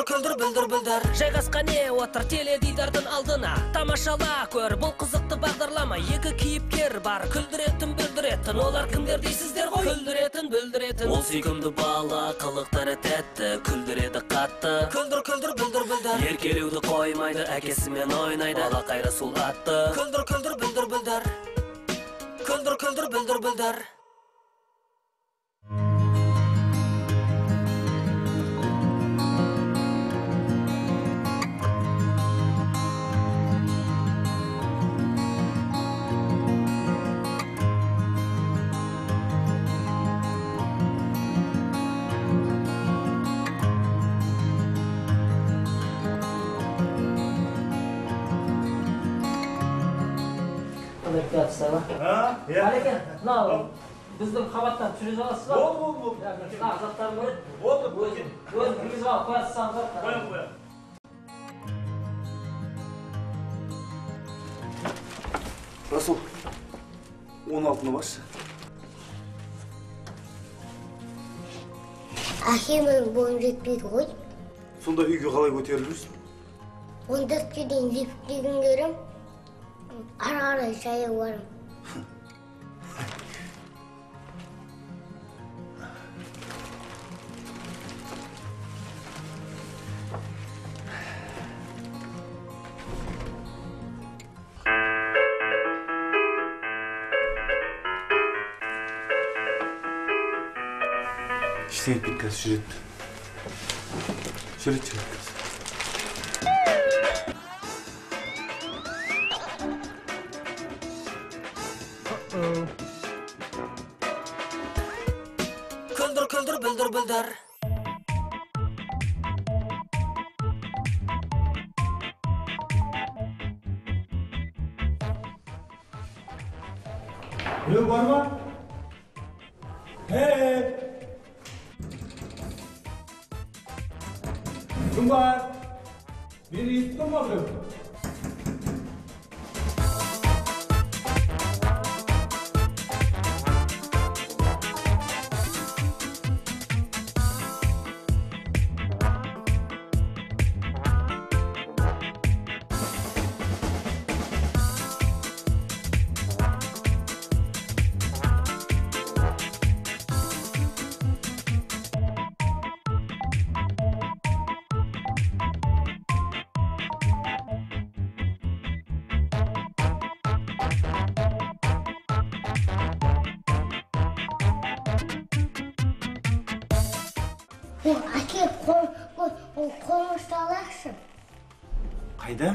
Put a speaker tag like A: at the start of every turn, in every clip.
A: күлдір күлдір бүлдір бүлдір жайғасқан не отыр теледидардың алдына. Тамашала көр бұл қызықты бағдарлама. Екі кейіпкер бар күлдіретін бүлдіретін олар кімдер дейсіздер ғой? Күлдіретін бүлдіретін ол сүйкімді бала қылықтары тәтті күлдіреді қатты. Күлдір күлдір бүлдір бүлдір еркелеуді қоймайды әкесімен ойнайды. Алақай расул атты күлдір күлдір бүлдір бүлдір күлдір күлдір бүлдір бүлдір
B: Құрметті атсыздар
C: иә
B: Әлеке, мынау біздің қабаттан түсіре саласыз ба?
C: болды болды болды
B: Мына заттарын қойып,
C: болды
B: өзің кіргізіп алып қоясыз саған
C: қоямын қоямын
D: расул он алтыны баршы
E: әкемнің бойым жетпейді ғой
D: сонда үйге қалай көтеріліп жүрсің
E: он төртке дейін лифттегім 二号的山野
D: 窝了。Şirit bir kız, Şirit. Şirit çabuk.
A: Күлдір күлдір бүлдір бүлдір
C: біреу бар ма ей кім бар мені естіп тұр
E: О, әке қол- қол- ол қолыңызды алайықшы.
D: Қайда?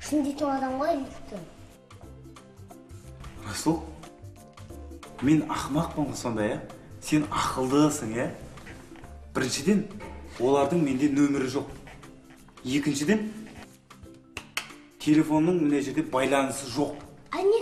E: Шындайтын адам ғой лифттің
D: расул мен ақымақпын сонда иә? Сен ақылдысың иә? Біріншіден олардың менде нөмірі жоқ. Екіншіден телефонның мына жерде байланысы жоқ.
E: А не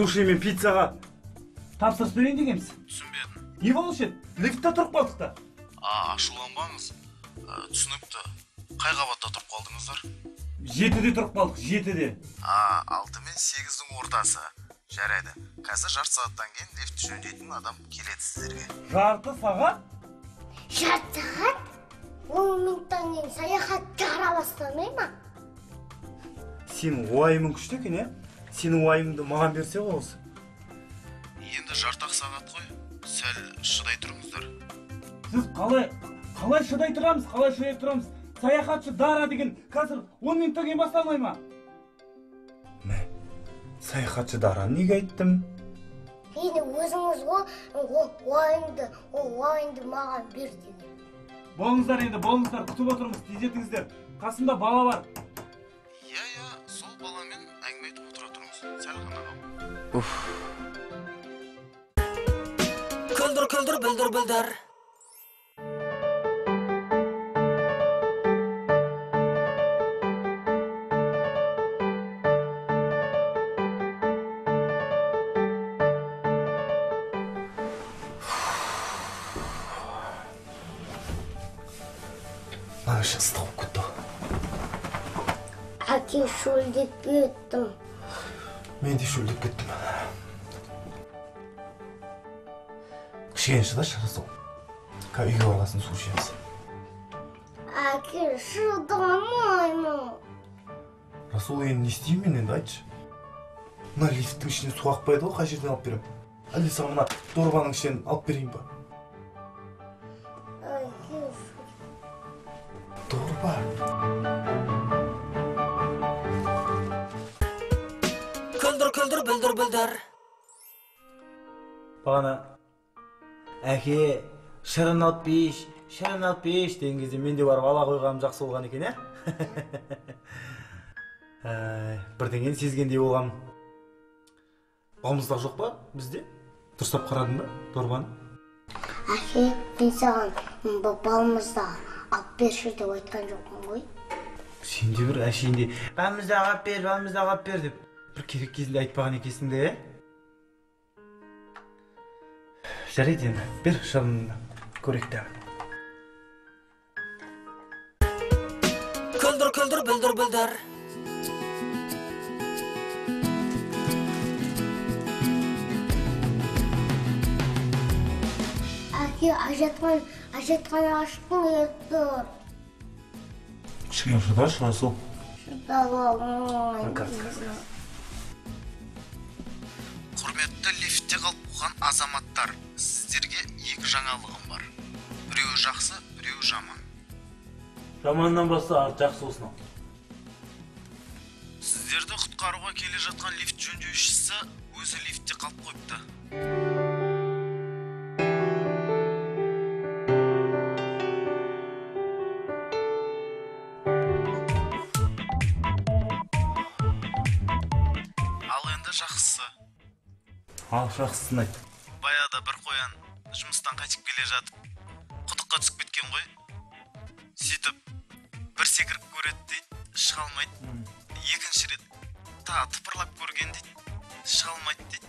D: суши мен пиццаға. Тапсырыс берейін дегенбіз.
F: Түсінбедім.
D: Не болушы еді? Лифтте тұрып қалдық та.
F: А ашуланбаңыз. Ә, түсінікті. Қай қабатта тұрып қалдыңыздар?
D: Жетіде тұрып қалдық жетіде.
F: А алты мен сегіздің ортасы. Жарайды. Қазір жарты сағаттан кейін лифт жөндейтін адам келеді сіздерге.
D: Жарты сағат?
E: Жарты сағат? Он минуттан кейін саяхат жара бастамай ма?
D: Сенің уайымың күшті екен иә сенің уайымыңды маған берсе ғой осы
F: енді жарты ақ сағат қой. Сәл шыдай тұрыңыздар.
D: Сіз қалай қалай шыдай тұрамыз қалай шыдай тұрамыз? Саяхатшы дара деген қазір он минуттан кейін басталмай ма? Мә саяхатшы дараны неге айттым?
E: Енді өзіңіз ғой ол уайымды ол уайымды маған бер деген.
D: Болыңыздар енді болыңыздар күтіп отырмыз тез етіңіздер қасымда бала бар.
F: Ғана қал
A: күлдір күлдір бүлдір бүлдір
F: вообще ыстық болып кетті
E: әке шөлдеп кеттім
F: мен де шөлдеп кеттім кішкене шыдашы расул қазір үйге барғасын су ішеміз
E: әке шыдамаймын
F: расул енді не істеймін мен енді айтшы мына лифттің ішіне су ақпайды ғой қай жерден алып беремін әлде саған мына дорбаның ішінен алып берейін ба дорба
A: күлдір күлдір бүлдір бүлдір
D: бағана әке шырын алып берейінші шырын алып берейінші деген кезде мен де барып ала қойғаным жақсы болған екен иә бірдеңені сезгендей болғам. Балмұздақ жоқ па бізде? Дұрыстап қарадың ба дорбаны?
E: Әке мен саған м, балмызда алып берші деп айтқан жоқпын ғой.
D: Сен де бір әшейінде балмұздақ алып бер балмұздақ алып бер деп. Бір керек кезінде айтпаған екенсің де иә жарайды енді бер шырынды көрейік тағы
A: күлдір күлдір бүлдір бүлдір
E: әке әжетхан әжетхан ашқым келіп тұр
D: кішкене шыдашы
E: алмаймын
F: құрметті лифтте қалып қойған азаматтар. Сіздерге екі жаңалығым бар. Біреуі жақсы біреуі жаман.
D: Жаманнан баста жақсы болсын
F: сіздерді құтқаруға келе жатқан лифт жөндеушісі өзі лифтте қалып қойыпты. Ал енді жақсысы
D: ал жақсысын айт
F: баяғыда бір қоян жұмыстан қайтып келе жатып құдыққа түсіп кеткен ғой. Сөйтіп бір секіріп көреді дейді шыға алмайды. Екінші рет тағы тыпырлап көрген дейді шыға алмайды дейді.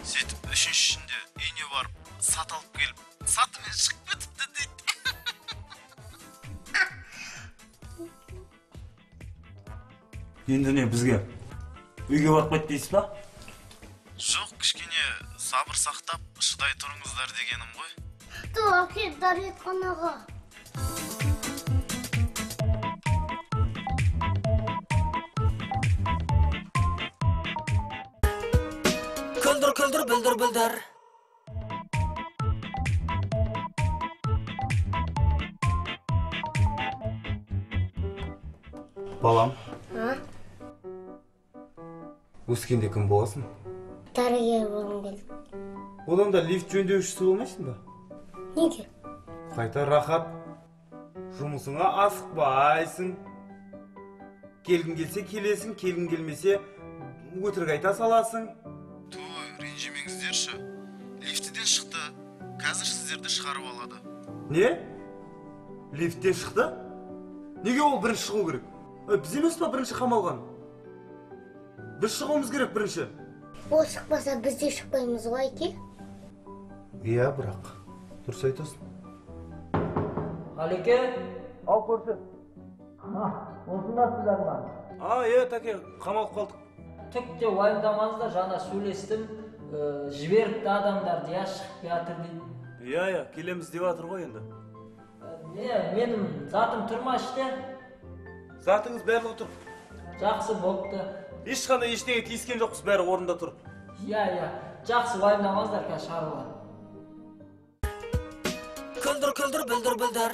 F: Сөйтіп үшіншісінде үйіне барып сат алып келіп сатымен шығып кетіпті дейді.
D: Енді не бізге үйге барып қайт дейсіз ба?
E: Дәретханаға
A: күлдір күлдір бүлдір бүлдір
F: балам. Өскенде кім боласың?
E: Дәрігер болғым келді.
D: Одан да лифт жөндеушісі болмайсың ба?
E: Неге?
D: Қайта рахат. Жұмысыңа асықпайсың. Келгің келсе келесің келгің келмесе өтірік айта саласың.
F: Той ренжімеңіздерші. Лифтіден шықты. Қазір сіздерді шығарып алады.
D: Не? Лифттен шықты? Неге ол бірінші шығу керек? Ә, біз емес па бірінші қамалған біз шығуымыз керек бірінші.
E: Ол шықпаса біз де шықпаймыз ғой әке.
F: Иә бірақ дұрыс айтасың.
B: Ғалеке
D: ал көрші
B: осындасыздар ма
D: а иә тәке қамалып қалдық
B: түк те уайымдамаңыздар жаңа сөйлестім жіберіпті адамдарды иә шығып жатыр дейді
D: иә иә келеміз деп жатыр ғой енді
B: не менің затым тұр ма іште
D: затыңыз барлығы тұр
B: жақсы болыпты.
D: Ешқандай ештеңе тиіскен жоқпыз бәрі орнында тұр.
B: Иә иә жақсы уайымдамаңыздар қазір шығарып аламын
A: күлдір күлдір бүлдір бүлдір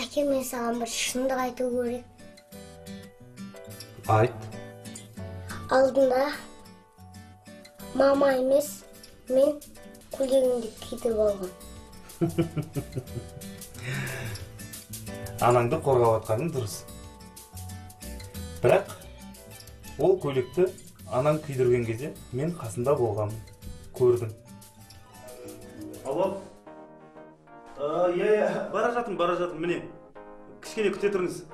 E: әке мен саған бір шындық айту керек
F: айт
E: алдында мама емес мен көйлегімді кидіріп алғам
F: анаңды қорғап жатқаның дұрыс бірақ ол көйлекті анаң күйдірген кезде мен қасында болғанмын көрдім
D: алло иә иә бара жатырмын бара жатырмын. Міне кішкене күте тұрыңыз.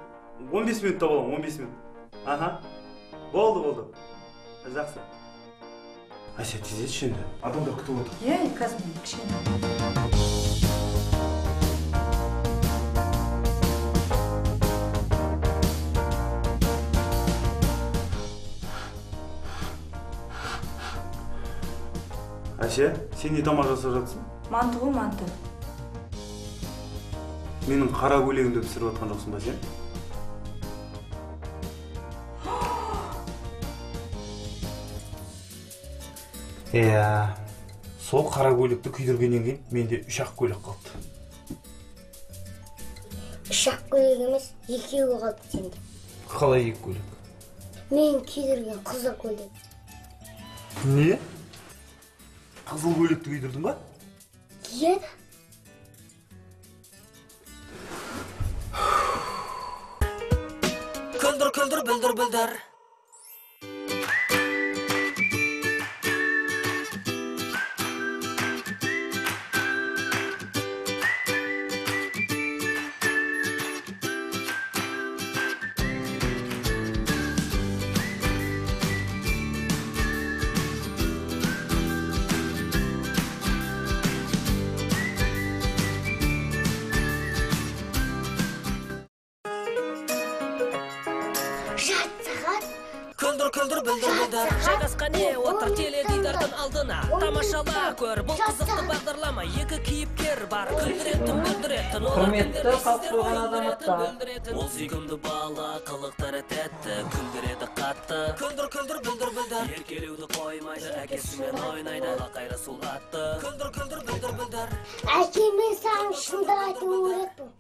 D: Он бес минутта боламын он бес минут. Аха. Болды болды. Жақсы. Әсия тездетші енді. Адамдар күтіп отыр.
G: Иә қазір мен кішкене.
D: Әсе сен не тамақ жасап жатсың
G: манты ғой манты
D: менің қара көйлегімді пісіріп жатқан жоқсың ба сен? Иә сол қара көйлекті күйдіргеннен кейін менде үш ақ көйлек қалыпты
E: үш ақ көйлек емес екеуі қалды сенде.
D: Қалай екі көйлек?
E: Мен күйдірген қызыл көйлек.
D: Не? Қызыл көйлекті күйдірдің ба?
E: Иә
A: күлдір бүлдір бүлдір бүлдір бүлдір жайғасқан не отыр теледидардың алдына. тамашала көр бұл қызықты бағдарлама. Екі кейіпкер бар. күлдіретін бүлдіретін.
B: Құрметті қалып қойған азаматтар.
A: Ол сүйкімді бала қылықтары тәтті күлдіреді қатты. Күлдір күлдір бүлдір бүлдір. Еркелеуді қоймайды әкесімен ойнайды алақайры сұлатты күлдір күлдір бүлдір бүлдір.
E: Әке мен саған шындық айтуым керекпін